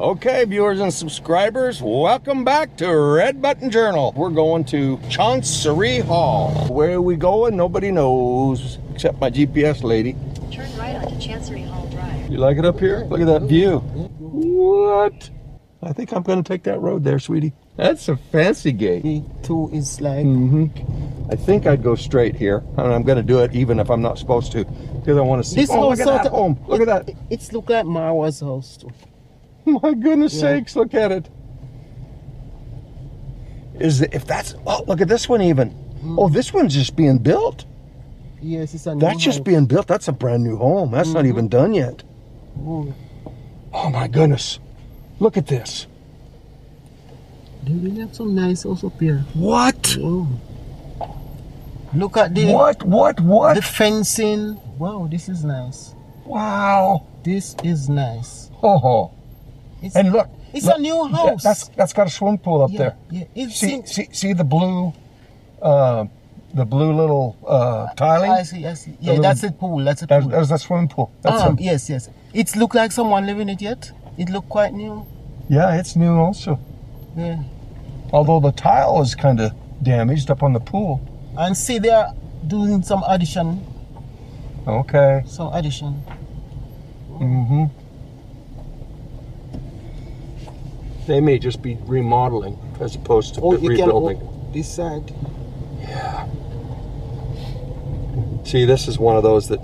Okay, viewers and subscribers, welcome back to Red Button Journal. We're going to Chancery Hall. Where are we going? Nobody knows, except my GPS lady. Turn right onto Chancery Hall Drive. You like it up here? Look at that view. What? I think I'm going to take that road there, sweetie. That's a fancy gate. Two is like hmm I think I'd go straight here, and I'm going to do it even if I'm not supposed to, because I want to see. this oh, house. look at that sort home. Look at that. it- It's look like Marwa's house too. My goodness Yeah. sakes, look at it. Is it, if that's oh look at this one even. Hmm. Oh, this one's just being built. Yes, it's a new That's just being built. That's a brand new home. That's not mm-hmm. even done yet. Oh, Oh my goodness. Look at this. they really have some nice house up here. What? Oh. Look at the What? What? What? the fencing. Wow, this is nice. wow. This is nice. Oh. It's, And look. it's look, a new house. That's that's got a swimming pool up yeah, there. Yeah, it's See, see see the blue uh the blue little uh tiling? I see, I see. Yeah, little- that's a pool. That's a That's, pool. that's that swimming pool. That's um, a- yes, yes. It looked like someone living it yet. It looked quite new. yeah, it's new also. Yeah. Although the tile is kind of damaged up on the pool. And see, they are doing some addition. Okay. Some addition. Mm-hmm. They may just be remodeling as opposed to Oh, you can rebuilding. go this side. Yeah. See, this is one of those that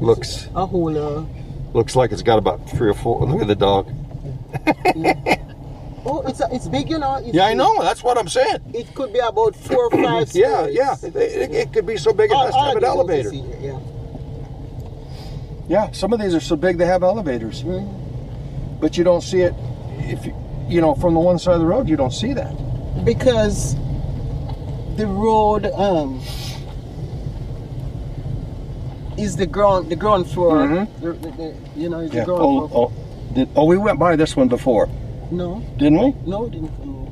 looks A whole. Uh, looks like it's got about three or four. Look at the dog. oh, it's a, it's big, you know. It's Yeah, I know. That's what I'm saying. It could be about four or five. Yeah, stories. yeah. It, it- it could be so big it has to ah, have an elevator. see, Yeah. Yeah, some of these are so big they have elevators, but you don't see it. If you, know from the one side of the road, you don't see that. Because the road um is the ground the ground floor. Mhm. The, the, the, you know, is the Yeah. ground Oh, floor. oh, did, oh, we went by this one before, No, didn't we? no, didn't come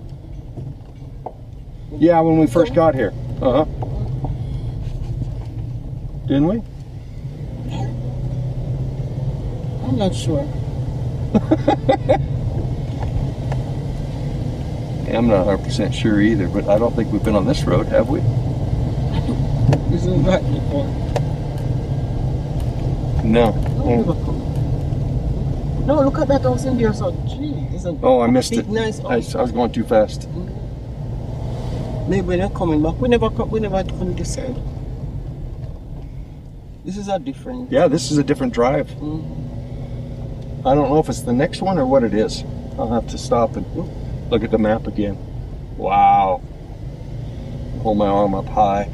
in. Yeah, when we first got here. Uh huh. Didn't we? I'm not sure. I'm not 100 percent sure either, but I don't think we've been on this road, have we? Isn't that before? No. No, never come. No, look at that house in there. So, gee, isn't Oh, I missed big, it. nice I. I was going too fast. Maybe they're not coming back. We never come. We never come this side. This is a different. Yeah, this is a different drive. Mm. I don't know if it's the next one or what it is. I'll have to stop and look at the map again. Wow. Hold my arm up high.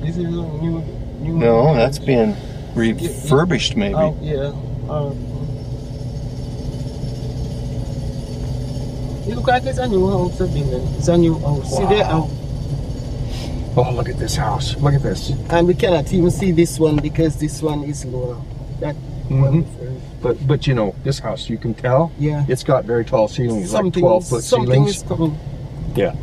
This is a new. new No, that's being refurbished maybe. Oh, yeah. Uh, it look like it's a new house. I think. It's a new house. See there, Wow. uh, Oh, look at this house. Look at this. and we cannot even see this one because this one is lower. That one. Mhm. But but you know, this house you can tell Yeah. it's got very tall ceilings, like Something, 12 foot something ceilings. Yeah.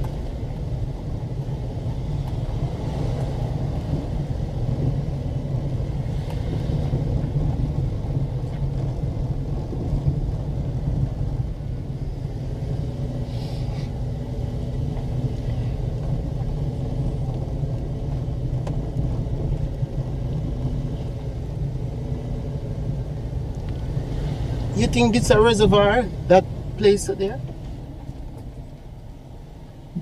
Think it's a reservoir? That place there?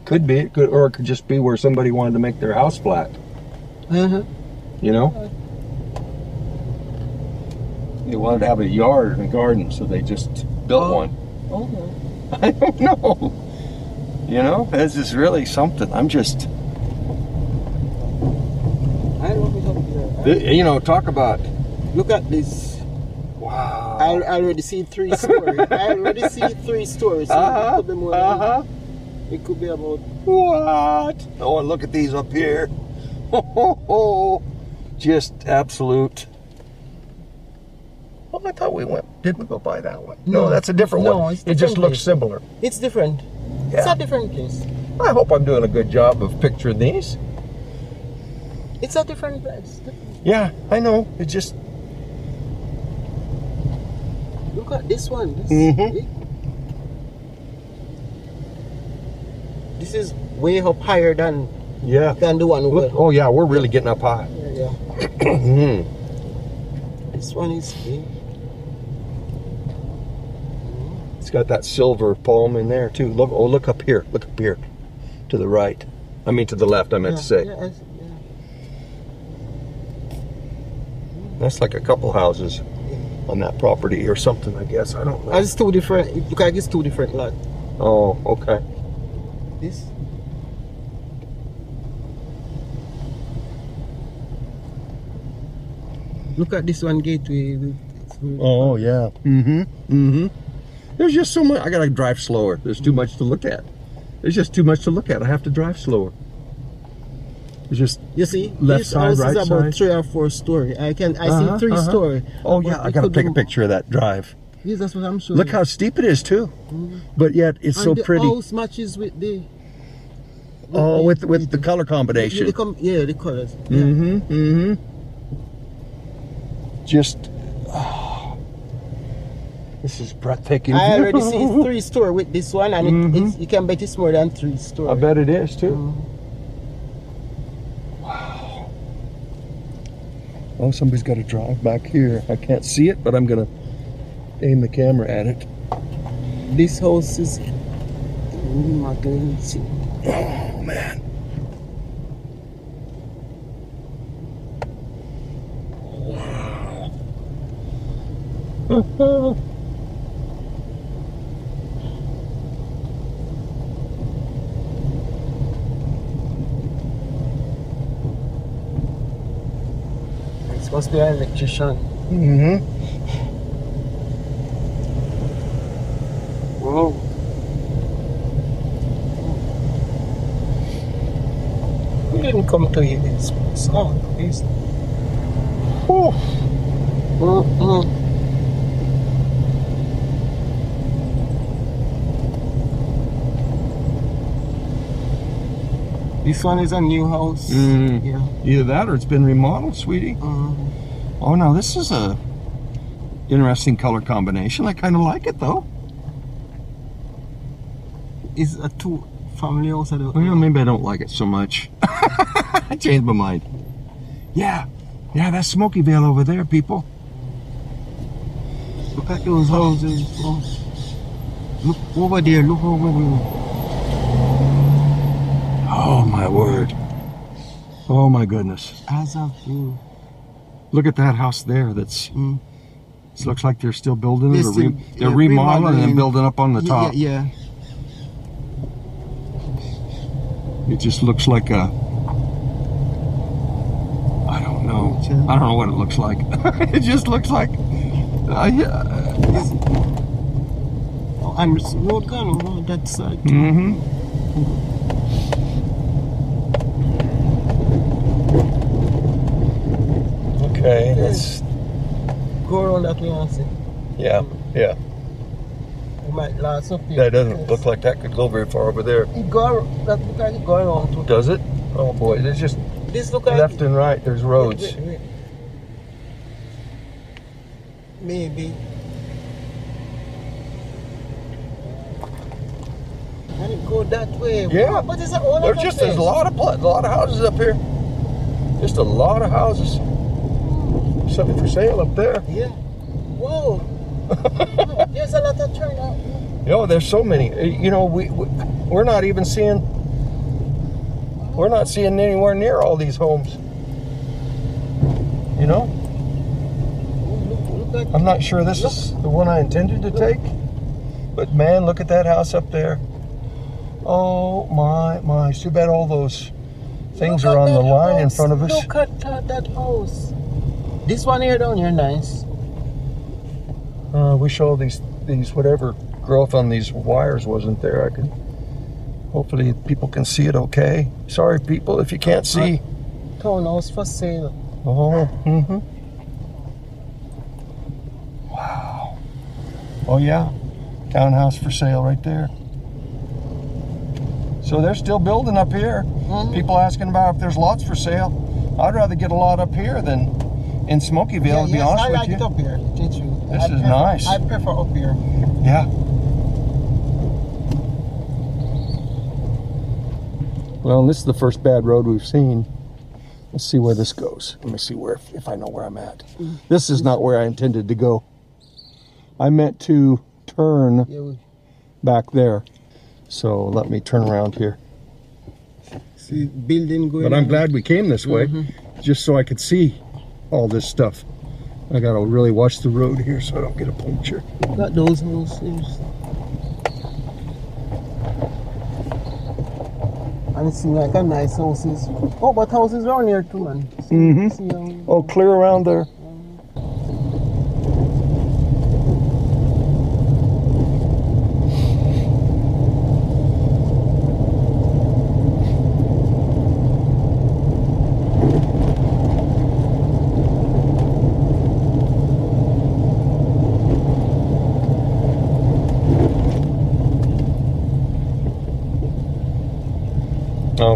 Could be, it could, or it could just be where somebody wanted to make their house flat. Uh-huh. You know? They wanted to have a yard and a garden, so they just built Oh. one. Oh. I don't know. You know, this is really something. I'm just, I don't know what to do. you know, talk about. Look at this. I, I already see three stories. I already see three stories. So Uh-huh. it could be more Uh-huh. It could be about What? Oh, and look at these up here. Ho, ho, ho. Just absolute. Oh, I thought we went. Didn't we go by that one? No, No. that's a different No, one. It just different looks place. similar. It's different. Yeah. It's a different place. I hope I'm doing a good job of picturing these. It's a different place. Yeah, I know. It just Look at this one. This, Mhm. this is way up higher than yeah. than the one. Look, oh yeah, we're really getting up high. Yeah, yeah. Mhm. This one is big. It's got that silver palm in there too. Look, oh look up here. Look up here, to the right. I mean to the left. I meant to say. Yeah, yeah, it's- yeah. That's like a couple houses on that property or something. I guess I don't know. It's two different. It look like it's two different lot. Oh, okay. This. Look at this one gateway. with- with- Oh yeah. Mm-hmm. Mm-hmm. There's just so much. I gotta drive slower. There's too much to look at. There's just too much to look at. I have to drive slower. It's just. You see, Left this side, house right is about side. three or four story. I can I Uh-huh, see 3 uh-huh. story. Oh yeah. I gotta take a picture of that drive. Yes, that's what I'm showing. Look you. how steep it is too. But yet it's And so the pretty. house matches with the. Oh, with with the color combination. the com- yeah, the colors. Yeah. Mm-hmm. Mm-hmm. Just. ah. this is breathtaking. I already see three store with this one, and Mhm. it, it's, you can bet it's more than three store. I bet it is too. Mhm. Oh, somebody's got to drive back here. I can't see it, but I'm gonna aim the camera at it. This house is. Oh my goodness. Oh man. Wow. To be an electrician. mm-hmm. Wow. We didn't come to eat this. So, please. Oh. Mm-mm. This one is a new house. Mm. Yeah. Either that or it's been remodeled, sweetie. Mm. Oh no, this is a interesting color combination. I kind of like it though. Is a two family house. Don't Well, know. maybe I don't like it so much. I changed my mind. Yeah, yeah, that's Smokey Vale over there, people. Look at those houses. Oh. Look over there. Look over there. My word. Oh my goodness. As of you. Look at that house there. That's Mm. it looks like they're still building it. Or re- they're yeah, remodeling and building up on the top. Yeah, yeah. It just looks like a. I don't know. I don't know what it looks like. it just looks like. Uh, yeah. Oh, and it's road gone over that side. Mm-hmm. Go around that way see. yeah, yeah. It might last up here. That doesn't look like that could go very far over there. It go, that look like it go around to. Does it? Oh boy, there's just This look like left and right. There's roads. Wait, wait, wait. Maybe. And it go that way. Yeah. But it's all There's just there's a lot of a lot of houses up here. Just a lot of houses. Something for sale up there. Yeah. Whoa. There's a lot of turnout. You there's so many. Uh, You know, we, we we're not even seeing. We're not seeing anywhere near all these homes. You know, Look, look I'm not sure this is the one I intended to take, but man, look at that house up there. Oh my my! It's too bad all those things Look are on the line in front of us. Look at that house. This one here down here, nice. Uh, we show these these whatever growth on these wires wasn't there. I could. Hopefully, people can see it okay. Sorry, people, if you can't see. Townhouse for sale. Oh, mm-hmm. Wow. Oh yeah, townhouse for sale right there. So they're still building up here. Mhm. People asking about if there's lots for sale. I'd rather get a lot up here than in Smokey Vale, Yeah, to be yes, honest I with like you. it up here. to tell you. This I is prefer- nice. I prefer up here. Yeah. Well, this is the first bad road we've seen. Let's see where this goes. Let me see where if I know where I'm at. This is not where I intended to go. I meant to turn Yeah, we back there. So let me turn around here. see building going. But I'm glad we came this way, mm-hmm. just so I could see all this stuff. I gotta really watch the road here so I don't get a puncture. Got those houses. And it seems like a nice houses. Oh, but houses around here too, man. See, Mhm. see how- Oh, clear around there.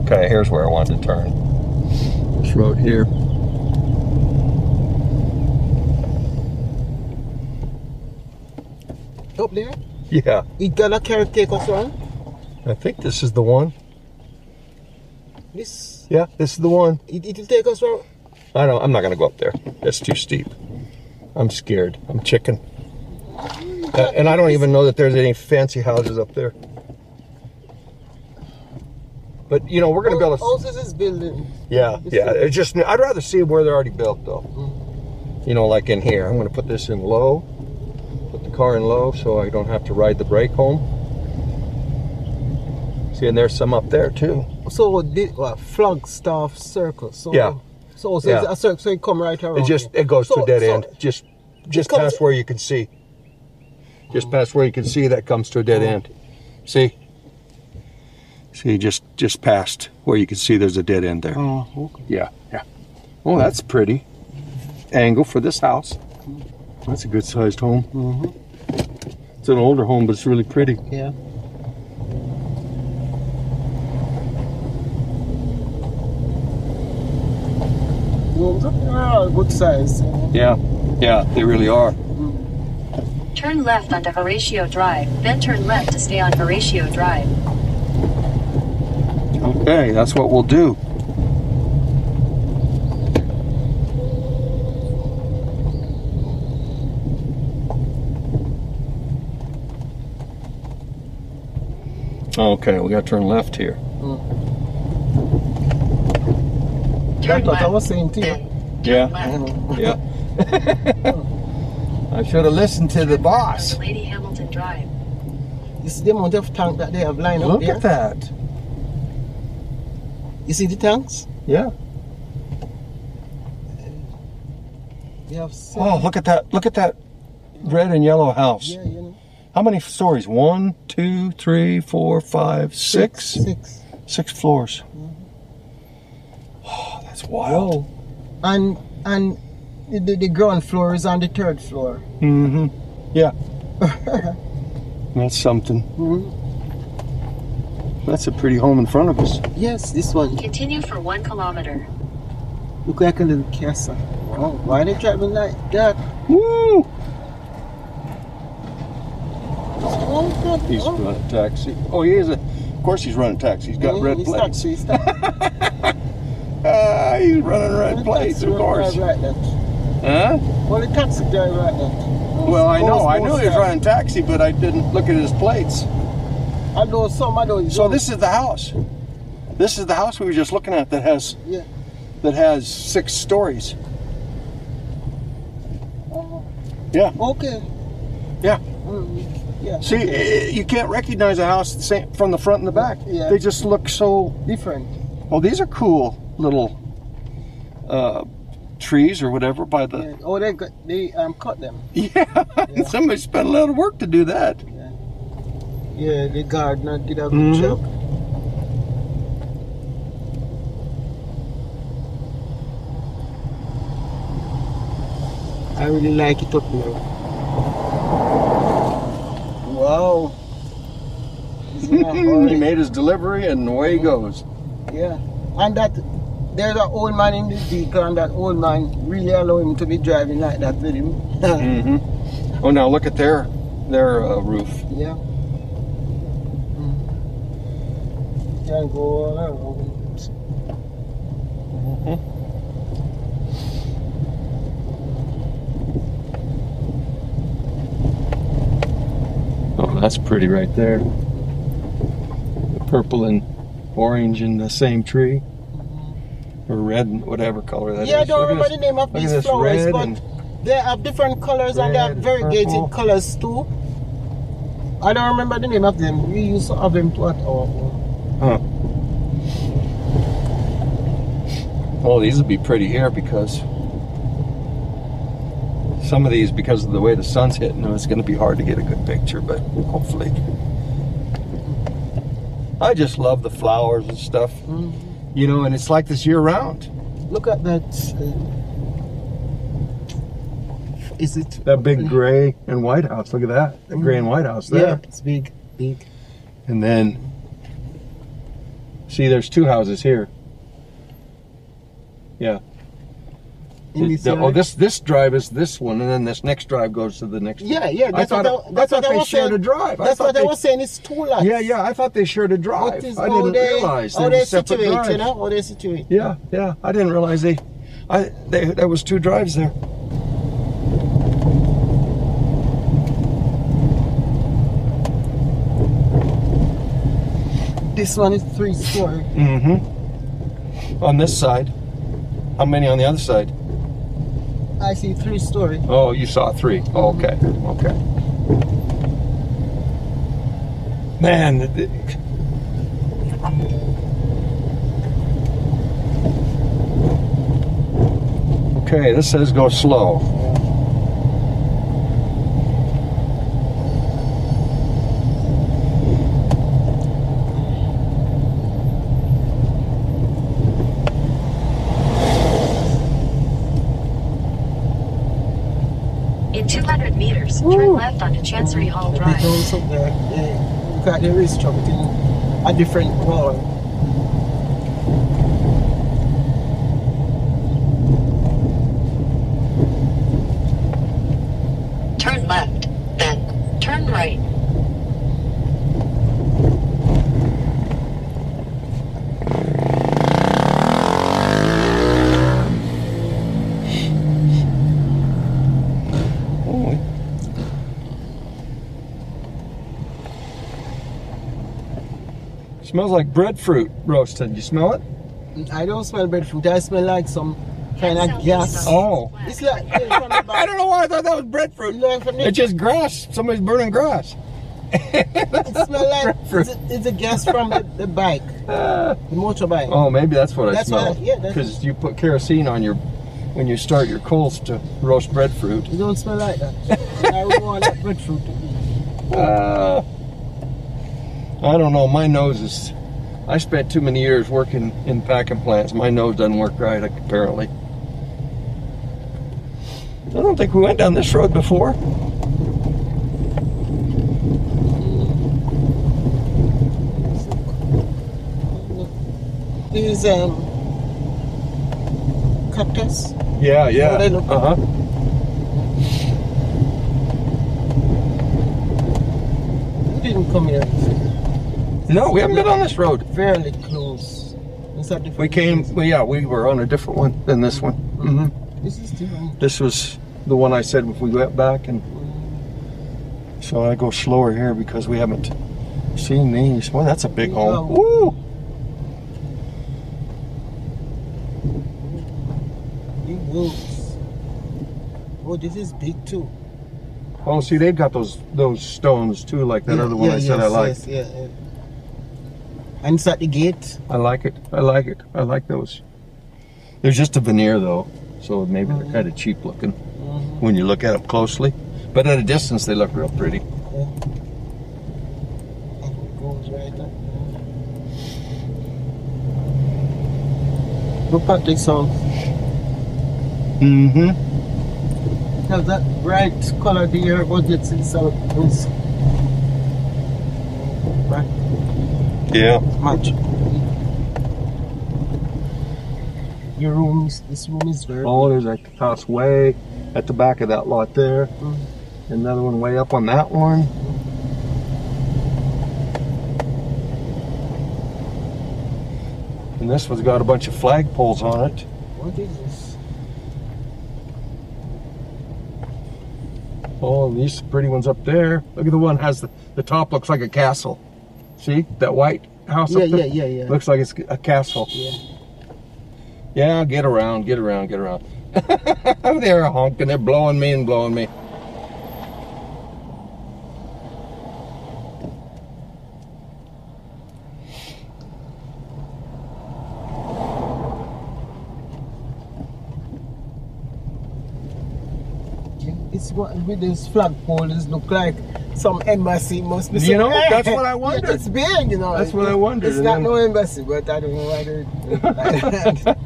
Okay, here's where I wanted to turn. This road here. Up there? Yeah, It got a carrot take us around. I think this is the one. This, Yeah, this is the one. it, it'll take us around. I don't. I'm not gonna go up there. It's too steep. I'm scared. I'm chicken. Uh, and I don't even know that there's any fancy houses up there. But you know, we're gonna build a. Houses is building. Yeah, yeah. It's just. I'd rather see where they're already built, though. Mm-hmm. You know, like in here. I'm gonna put this in low. Put the car in low, so I don't have to ride the brake home. See, and there's some up there too. So the what, Flagstaff Circle. So Yeah. So, so Yeah. a circle. So it come right around. It just here. it goes to So- a dead so end. Just just past where you can see. Just past where you can see that comes to a dead mm. end. See? See, just just past where you can see there's a dead end there. Oh, okay. Yeah, yeah. Oh, that's pretty. Angle for this house. That's a good sized home. Mhm. It's an older home, but it's really pretty. Yeah. Rooms up good size. Yeah, yeah, they really are. Turn left onto Horatio Drive, then turn left to stay on Horatio Drive. Okay, that's what we'll do. Okay, we gotta turn left here. Turn That's what I left. was saying to Yeah, yeah. I should have listened to the boss. Lady Hamilton Drive. You see the amount of tank that they have lined up Look at that. You see the tanks? Yeah. Oh, look at that. Look at that red and yellow house. Yeah, you know. How many stories? One, two, three, four, five, six. Six. Six floors. Oh, that's wild. Wow. And and the, the, ground floor is on the third floor. Mm-hmm. Yeah. That's something. Mhm. That's a pretty home in front of us. Yes, this one. Continue for one kilometer. Look like a little castle. Oh, Why they driving like that? Woo! Oh, good. He's oh. running taxi. Oh, he is a. Of course, he's running taxi. He's got Yeah, red he's plates. taxi, he's taxi. Ah, he's running red Only plates, of course. drive like that. Huh? Only taxi drive like that. Well, I know. I knew he was drive. running taxi, but I didn't look at his plates. I know some, I know. So this is the house. This is the house we were just looking at that has Yeah. that has six stories. Yeah. Okay. Yeah. Mm, yeah. See, eh, you can't recognize a house the same from the front and the back. Yeah. They just look so. Different. Well, these are cool little uh, trees or whatever by the. Yeah. Oh, they got, they um cut them. Yeah. Somebody spent a lot of work to do that. Yeah, the gardener did a good Mhm. job. I really like it up here. Wow. It's in a he made his delivery and away he goes. yeah. And that there's an old man in the vehicle, and that old man really allow him to be driving like that with him. hmm Oh, now look at their their uh, roof. yeah. Mm. Can go all around. Oh, that's pretty right there. The purple and orange in the same tree, or red and whatever color that is. Yeah, I don't Look remember this- the name of these flowers, but they have different colors and they have Red, variegated purple. colors too. I don't remember the name of them. We used to have them to at our home. Huh. Oh, these would be pretty here because some of these, because of the way the sun's hitting them, it's going to be hard to get a good picture, but hopefully. I just love the flowers and stuff, Mm. you know, and it's like this year round. Look at that. Uh, is it That big gray and white house, look at that. The gray and white house there. Yeah, it's big, big. And then, see, there's two houses here. Yeah. This The- oh, this this drive is this one, and then this next drive goes to the next. Yeah, yeah. I That's thought, what I, I that's thought what I they was shared saying. a drive. That's what I they- was saying. It's two lots. Yeah, yeah. I thought they shared a drive. Is I didn't they, realize they they were separate situate, drives. you know? How they situate. Yeah, yeah. I didn't realize they. I they, there was two drives there. This one is three story. Mm-hmm. On this side. How many on the other side? I see three story. Oh, you saw three. Oh, okay, okay. Man, the- the- okay, this says go slow. In 200 meters, Woo. turn left onto Chancery Hall The Drive. house up there. Yeah. Look at the restructuring. A different color. Turn left, then turn right. Oh. Smells like breadfruit roasted. You smell it? I don't smell breadfruit. I smell like some kind of gas. Oh. It's like yeah, from the I don't know why I thought that was breadfruit. Like from the- It's just grass. Somebody's burning grass. It smell like Breadfruit. it's a, it's a gas from the, the bike, the motorbike. Oh, maybe that's what I That's what I- smell. yeah, Because you put kerosene on your when you start your coals to roast breadfruit. It don't smell like that. I would want that breadfruit to be. Uh, I don't know. My nose is. I spent too many years working in packing plants. My nose doesn't work right, apparently. I don't think we went down this road before. These um cactus. Yeah, yeah. Uh huh. Didn't come here No, we haven't been on this road. fairly close. It's a different We came. Well, yeah, we were on a different one than this one. hmm This is different. This was the one I said if we went back, and so I go slower here because we haven't seen these. Well, that's a big home. Yeah. Woo! Big wolves. Oh, this is big too. Oh, see, they've got those those stones too, like that Yeah, other one yeah, I said I yes, liked. yes, yeah, yeah. And it's at the gate. I like it. I like it. I like those. They're just a veneer though, so maybe they're Mhm. kind of cheap looking Mhm. when you look at them closely. But at a distance, they look real pretty. Yeah. And it goes right up. Look at this song. Mm-hmm. Because that bright color there was it itself is right Yeah. much. your rooms. This room is very. Oh, there's a house way at the back of that lot there. Mhm. Another one way up on that one. And this one's got a bunch of flagpoles on it. What is this? Oh, and these pretty ones up there. Look at the one has the, the top looks like a castle. See that white house Yeah, up there? yeah, yeah, yeah. Looks like it's a castle. Yeah. Yeah, get around, get around, get around. they're honking, they're blowing me and blowing me. What with this flagpole. It look like some embassy must be. You some- know, that's what I Yeah, wondered. it's big, you know. That's what I wondered, It's not then- no embassy, but I don't know why they. like that.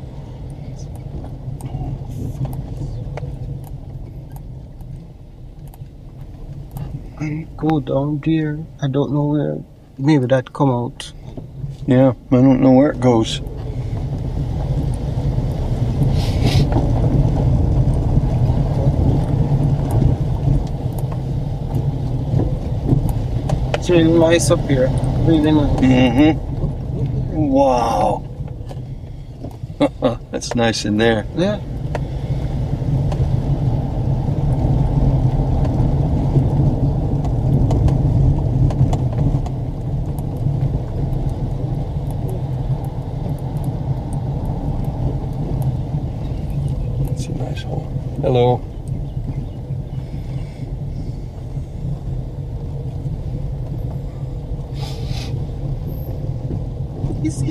I go down there. I don't know where. Maybe that come out. Yeah, I don't know where it goes. It's really nice up here. Really nice. Mm-hmm. Wow. That's nice in there. Yeah. It's a nice hole. Hello.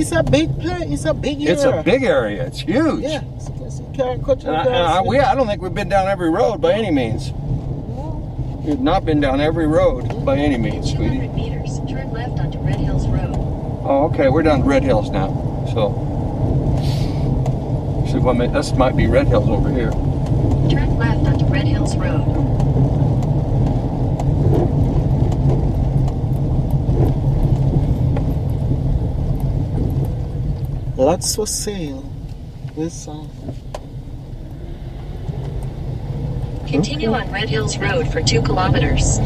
It's, it's a big place. It's a big area. It's a big area. It's huge. Yeah. It's, it's, you And I, and I- we, I don't think we've been down every road by any means. We've not been down every road by any means, sweetie. 200 meters, turn left onto Red Hills Road. Oh, okay. We're down Red Hills now. So, see what this might be Red Hills over here. Turn left onto Red Hills Road. Lots for sale. This Continue on Red Hills Road for 2 kilometers.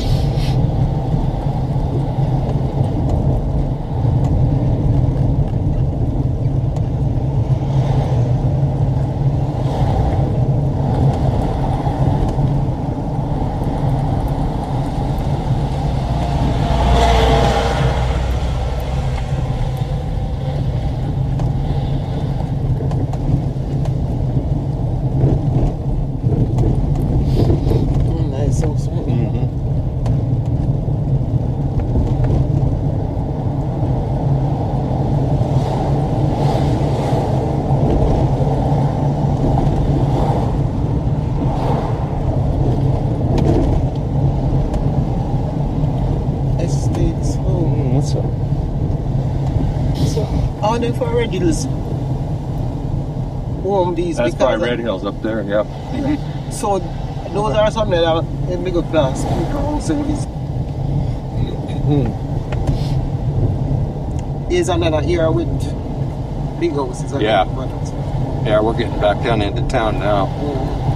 mm, nice house. Right? Mm-hmm. Estates home. Mm, what's up? So, for Red Hills. Home these That's by because- Red Hills up there. Yeah. So those are some that are in middle class. Mm. Is another area with big houses. Yeah. Yeah, we're getting back down into town now. yeah.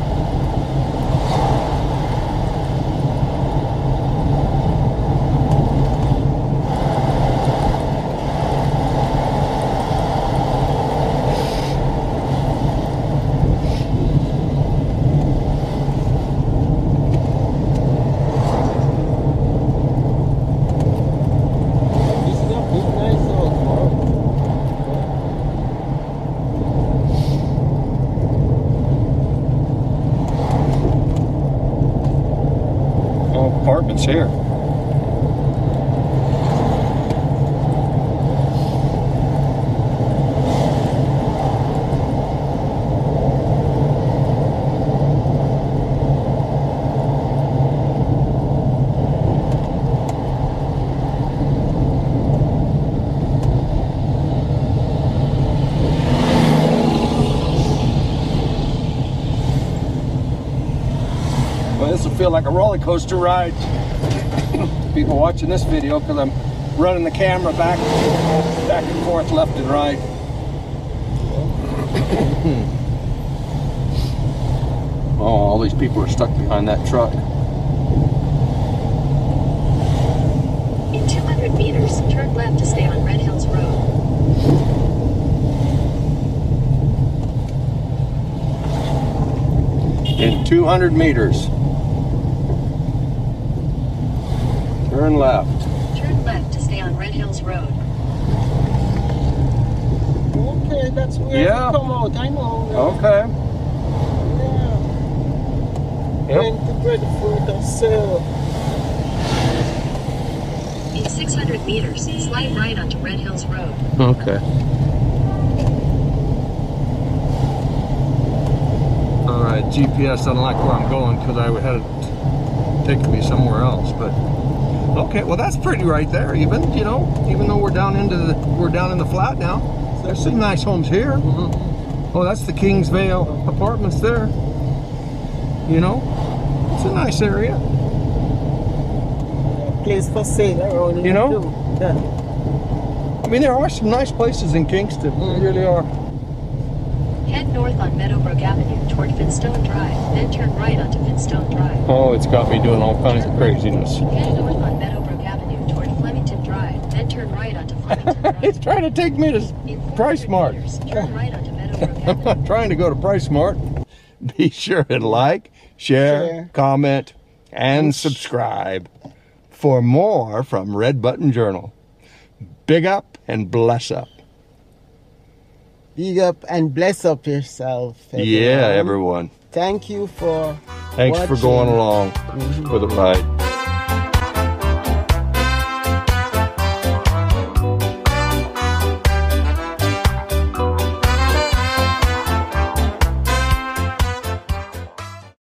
Well, this will feel like a roller coaster ride. People watching this video because I'm running the camera back, back and forth, left and right. Oh, all these people are stuck behind that truck. In 200 meters, turn left to stay on Red Hills Road. In 200 meters. Turn left. Turn left to stay on Red Hills Road. Okay, that's where Yeah. we come out. I know. Okay. Yeah. Going to Breadfruit and sell. In 600 meters, slide right onto Red Hills Road. Okay. All right, GPS doesn't like where I'm going because I would have had it taken me somewhere else. But okay, well that's pretty right there. Even you know, even though we're down into the we're down in the flat now. There's some nice homes here. Mm-hmm. Oh, that's the Kingsvale apartments there. You know, it's a nice area. Place for sale around You know? Yeah. I mean, there are some nice places in Kingston. There really are. Head north on Meadowbrook Avenue toward Finstone Drive, then turn right onto Finstone Drive. Oh, it's got me doing all kinds of craziness. Head north on Meadowbrook Avenue toward Flemington Drive, then turn right onto Flemington Drive. it's trying to take me to In 400 PriceSmart. meters, turn right onto Meadowbrook I'm not trying to go to PriceSmart. Be sure to like, share, Share. comment, and subscribe for more from Red Button Journal. Big up and bless up. Big up and bless up yourself. Yeah, everyone. Thank you for Thanks for going watching. along for the ride.